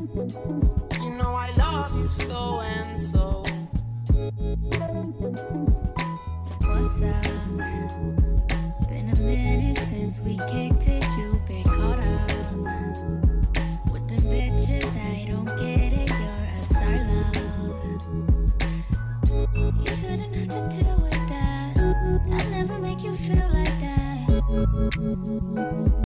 You know I love you so and so. What's up? Been a minute since we kicked it. You been caught up with the bitches. I don't get it. You're a star love. You shouldn't have to deal with that. I never make you feel like that.